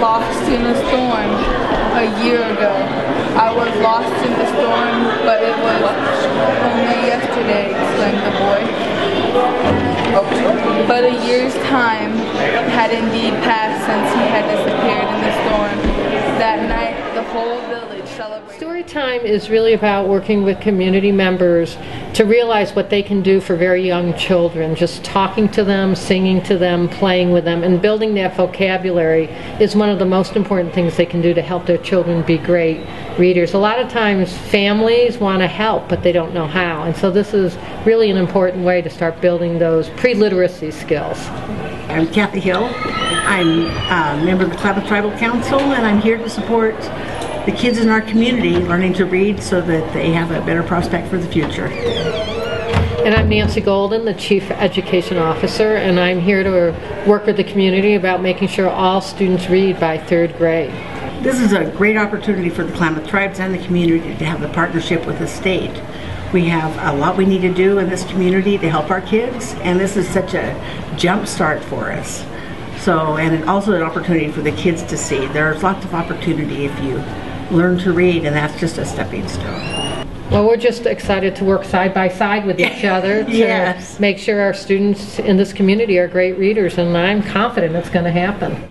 lost in a storm a year ago. I was lost in the storm, but it was only yesterday, exclaimed the boy. But a year's time had indeed passed since whole village celebrated. Story time is really about working with community members to realize what they can do for very young children. Just talking to them, singing to them, playing with them, and building that vocabulary is one of the most important things they can do to help their children be great readers. A lot of times families want to help, but they don't know how. And so this is really an important way to start building those pre-literacy skills. I'm Kathy Hill. I'm a member of the Klamath Tribal Council, and I'm here to support the kids in our community learning to read so that they have a better prospect for the future. And I'm Nancy Golden, the Chief Education Officer, and I'm here to work with the community about making sure all students read by third grade. This is a great opportunity for the Klamath Tribes and the community to have a partnership with the state. We have a lot we need to do in this community to help our kids, and this is such a jump start for us. So, and also an opportunity for the kids to see. There's lots of opportunity if you learn to read, and that's just a stepping stone. Well, we're just excited to work side by side with each other to Yes. make sure our students in this community are great readers, and I'm confident it's going to happen.